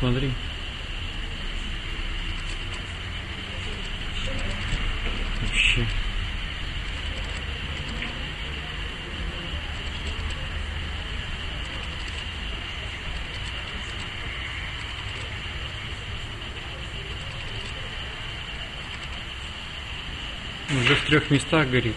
Смотри, Вообще. Уже в трех местах горит.